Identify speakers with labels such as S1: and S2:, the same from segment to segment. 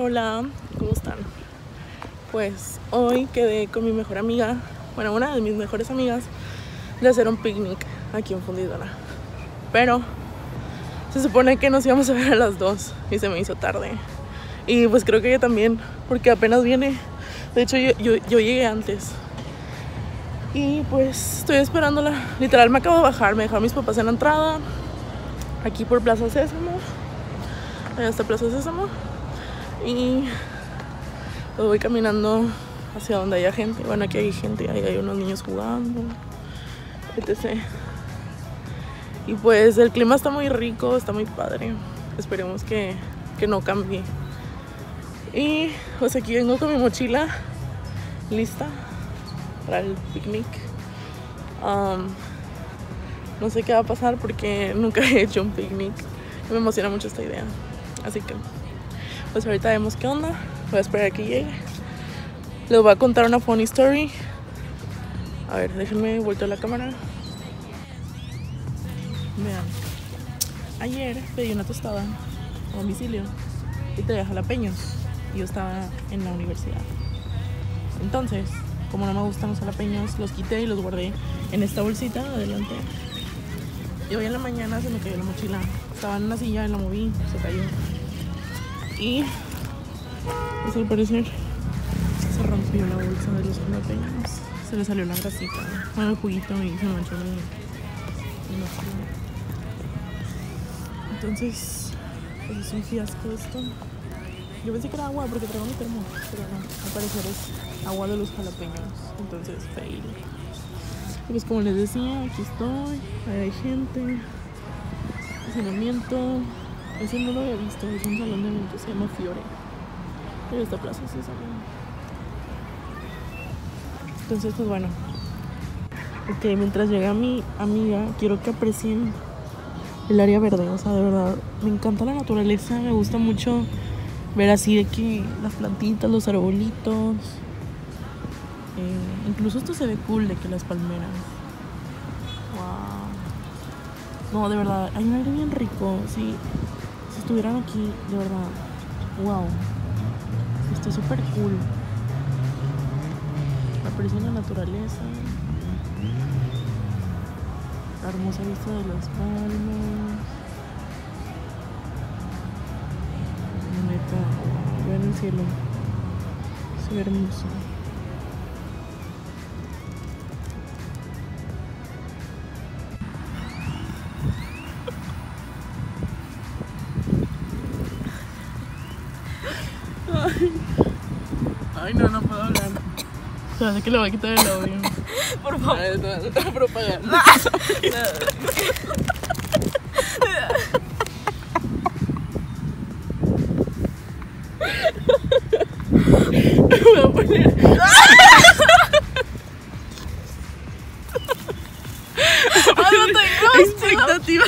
S1: Hola, ¿cómo están? Pues hoy quedé con mi mejor amiga, bueno, una de mis mejores amigas, de hacer un picnic aquí en Fundidora. Pero se supone que nos íbamos a ver a las dos y se me hizo tarde. Y pues creo que ella también, porque apenas viene. De hecho, yo llegué antes. Y pues estoy esperándola. Literal, me acabo de bajar. Me dejaron mis papás en la entrada. Aquí por Plaza Sésamo. Allá está Plaza Sésamo. Y pues voy caminando hacia donde haya gente. Bueno, aquí hay gente. Ahí hay unos niños jugando. Etc. Y pues el clima está muy rico. Está muy padre. Esperemos que, que no cambie. Y pues aquí vengo con mi mochila lista para el picnic. No sé qué va a pasar porque nunca he hecho un picnic. Me emociona mucho esta idea. Así que, pues ahorita vemos qué onda. Voy a esperar a que llegue. Les voy a contar una funny story. A ver, déjenme vuelto la cámara. Vean. Ayer pedí una tostada a domicilio y traía jalapeños. Y yo estaba en la universidad. Entonces, como no me gustan los jalapeños, los quité y los guardé en esta bolsita adelante. Y hoy en la mañana se me cayó la mochila. Estaba en una silla, la moví, se cayó. Y pues al parecer se rompió la bolsa de los jalapeños. Se le salió la grasita, bueno, el juguito y se manchó mochila. Entonces, pues es un fiasco esto. Yo pensé que era agua porque traigo mi termo, pero no, al parecer es agua de los jalapeños. Entonces, fail. Y pues como les decía, aquí estoy, ahí hay gente, estacionamiento. Ese no lo había visto, es un salón de eventos, se llama Fiore. Pero esta plaza es esa. Entonces, pues bueno. Ok, mientras llega mi amiga, quiero que aprecien el área verde. O sea, de verdad, me encanta la naturaleza, me gusta mucho ver así de que las plantitas, los arbolitos. Eh, incluso esto se ve cool de que las palmeras. Wow. No, de verdad, hay un aire bien rico. Sí, si estuvieran aquí, de verdad. Wow. Está súper cool. Aprecio la naturaleza. La hermosa vista de las palmas. Neta, vean el cielo. Ve hermoso. Ay, no, no puedo hablar. Espérate que le voy a quitar el audio.
S2: Por favor.
S1: Ay, no, no, no, propaganda. Voy a poner. Expectativa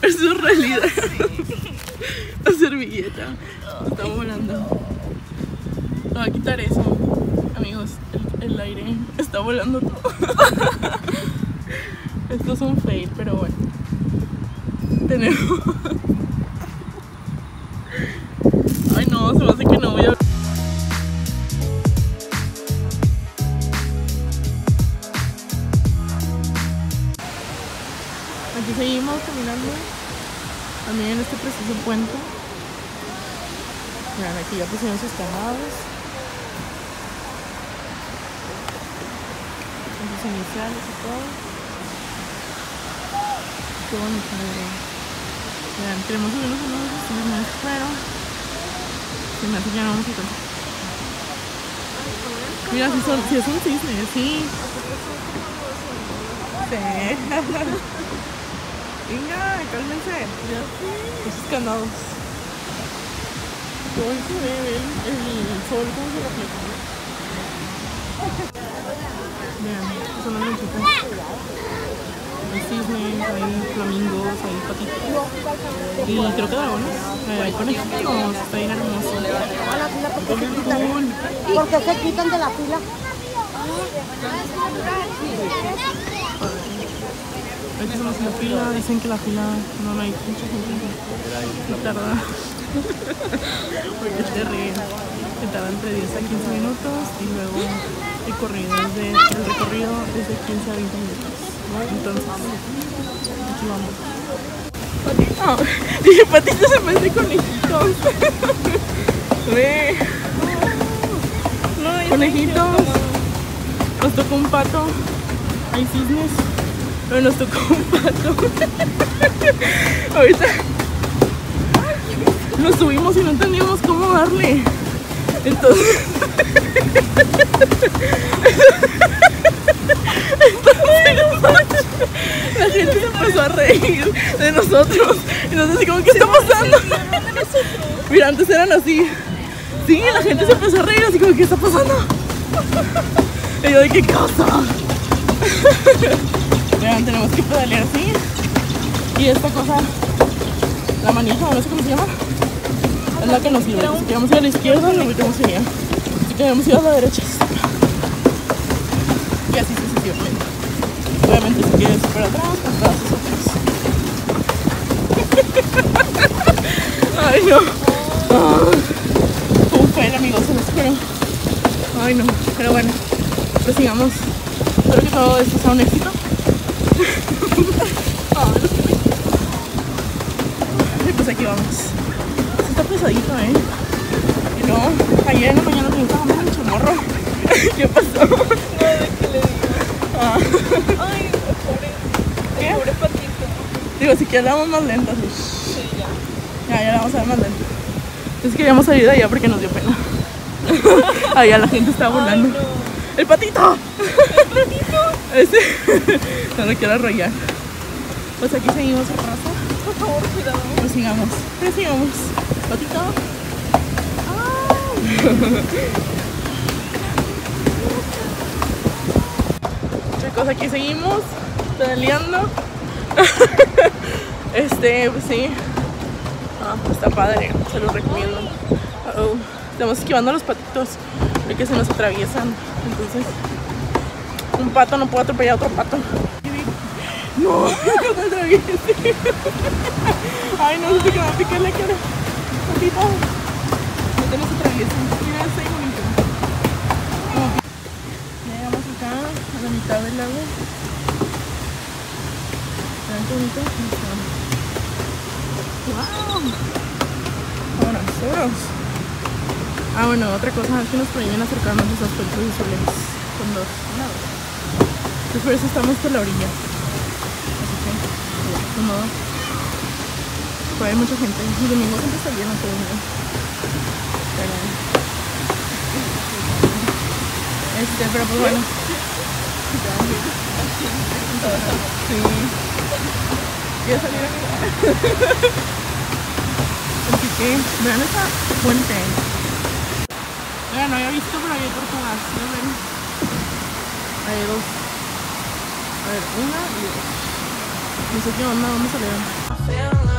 S1: versus realidad. La servilleta está volando. Voy a quitar eso. Amigos, el, aire está volando todo. Esto es un fail, pero bueno. Tenemos. Ay, no, se me hace que no voy a. Aquí seguimos caminando. También en este preciso puente. Vean, aquí ya pusieron sus camadas. Con sus iniciales y todo. Qué bonito. Vean, queremos subirnos a uno de esos cisnes, pero se me hace ya no vamos a. Mira, si, son, si es un cisne, sí. Venga, cálmense. Ya. Esos canados. Hoy se ve ven, el sol como se refleja. Vean, son las lonchitas. Hay cisnes, hay flamingos, hay patitos. Y creo que dragones. Eh, Hay conejitos, está bien hermoso.
S3: Porque se
S1: Qué
S3: quitan. de la fila.
S1: Ahorita estamos en la fila, dicen que la fila no hay mucha gente. Y tarda Porque este río se tarda entre 10 a 15 minutos y luego el, corrido es de, el recorrido es de 15 a 20 minutos. Entonces, aquí vamos. Patito, dije patitos en vez de conejitos. Ve. Conejitos. Nos tocó un pato. Hay cisnes. Pero nos tocó un pato. Ahorita nos subimos y no entendíamos cómo darle. Entonces. La gente se empezó a reír de nosotros. Entonces, así como, ¿qué está pasando? Mira, antes eran así. Sí, la gente se empezó a reír, así como, ¿qué está pasando? Y yo, ¿de qué cosa? Vean, tenemos que pedalear así. Y esta cosa, la manija, no sé cómo se llama, es la que nos libra. Si queremos a la izquierda, lo metemos allá. Si queremos ir a la derecha, y así sucesivamente. Obviamente, para atrás, esas otras. Ay, no. ¿Cómo fue el amigo? Se los espero. Ay, no. Pero bueno, pues sigamos. Espero que todo esto sea un éxito. Y pues aquí vamos. Sí Está pesadito, ¿eh? Y no, ayer en la mañana me estaba mucho morro. ¿Qué pasó?
S2: No, de que le digo.
S1: Ah,
S2: Ay.
S1: ¿Qué?
S2: El pobre patito.
S1: digo, si quieres más lenta. sí.
S2: Sí, ya.
S1: Ya, ya la vamos a ver más lenta. Entonces queríamos salir de allá porque nos dio pena. Allá la gente estaba volando.
S2: No.
S1: ¡El patito! ¡El patito! Ese. No lo quiero arrollar. Pues aquí seguimos el raza.
S2: Por favor, cuidado.
S1: Pues sigamos. Pues sigamos. Patito. Chicos, aquí seguimos pedaleando. Este, pues sí. Ah, está padre, se los recomiendo. Estamos esquivando los patitos porque se nos atraviesan. Entonces, un pato no puede atropellar a otro pato. No, no te atravieses. Ay, no sé qué me va a picar la cara. Patito, Ah, bueno, otra cosa es que nos prohíben acercarnos a los aspectos visuales con dos lados. Entonces por eso estamos por la orilla. Así que, de modo. Pues hay mucha gente. El domingo siempre está lleno todo el. Pero. Este, pero pues bueno. Sí. Ya salieron. Así que, vean esa fuente. No había visto, pero había tortugas. ¿no ven? Hay dos. A ver, una y dos. No sé qué onda, ¿dónde salieron?